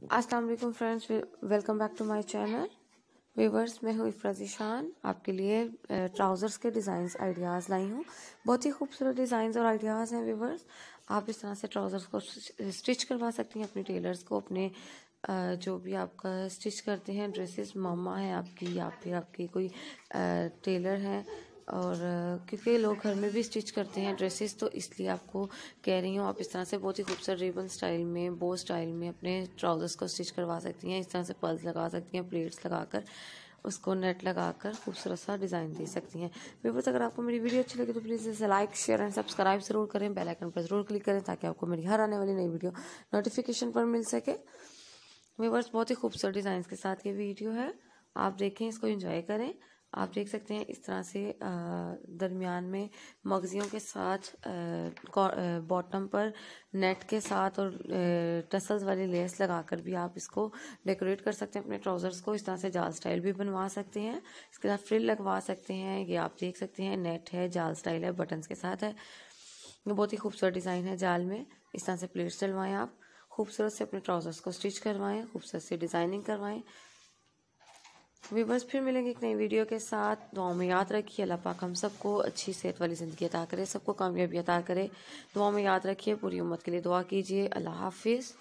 अस्सलाम वालेकुम friends welcome back to my channel viewers मैं हूँ इफ्राजी शान आपके लिए ट्राउज़र्स के डिज़ाइंस आइडियाज़ लाई हूँ। बहुत ही खूबसूरत डिज़ाइंस और आइडियाज़ हैं वीवर्स आप इस तरह से ट्राउज़र्स को स्टिच करवा सकती हैं, अपने टेलर्स को, अपने जो भी आपका स्टिच करते हैं ड्रेसेस मामा है आपकी, या फिर आपकी कोई टेलर हैं। और क्योंकि लोग घर में भी स्टिच करते हैं ड्रेसेस तो इसलिए आपको कह रही हूँ, आप इस तरह से बहुत ही खूबसूरत रिबन स्टाइल में, बो स्टाइल में अपने ट्राउज़र्स को स्टिच करवा सकती हैं। इस तरह से पर्ल्स लगा सकती हैं, प्लेट्स लगाकर, उसको नेट लगाकर खूबसूरत सा डिज़ाइन दे सकती हैं। व्यूवर्स, अगर आपको मेरी वीडियो अच्छी लगी तो प्लीज़ इसे लाइक, शेयर एंड सब्सक्राइब ज़रूर करें। बेल आइकन पर ज़रूर क्लिक करें, ताकि आपको मेरी हर आने वाली नई वीडियो नोटिफिकेशन पर मिल सके। व्यूवर्स, बहुत ही खूबसूरत डिज़ाइन के साथ ये वीडियो है। आप देखें, इसको इंजॉय करें। आप देख सकते हैं इस तरह से दरमियान में मगजियों के साथ बॉटम पर नेट के साथ और टसल्स वाली लेस लगाकर भी आप इसको डेकोरेट कर सकते हैं। अपने ट्राउज़र्स को इस तरह से जाल स्टाइल भी बनवा सकते हैं। इसके साथ फ्रिल लगवा सकते हैं। ये आप देख सकते हैं नेट है, जाल स्टाइल है, बटन्स के साथ है। ये बहुत ही खूबसूरत डिज़ाइन है जाल में। इस तरह से प्लेट्स डलवाएँ आप। खूबसूरत से अपने ट्राउज़र्स को स्टिच करवाएँ, खूबसूरत से डिज़ाइनिंग करवाएँ। वीवर्स फिर मिलेंगे एक नई वीडियो के साथ। दुआओं में याद रखिए, अल्लाह पाक हम सबको अच्छी सेहत वाली ज़िंदगी अता करे, सबको कामयाबी अता करे। दुआओं में याद रखिए, पूरी उम्मत के लिए दुआ कीजिए। अल्लाह हाफिज़।